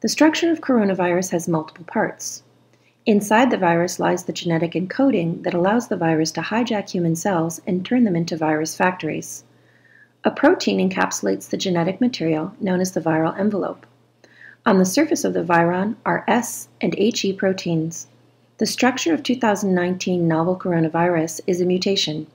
The structure of coronavirus has multiple parts. Inside the virus lies the genetic encoding that allows the virus to hijack human cells and turn them into virus factories. A protein encapsulates the genetic material known as the viral envelope. On the surface of the virion are S and HE proteins. The structure of 2019 novel coronavirus is a mutation.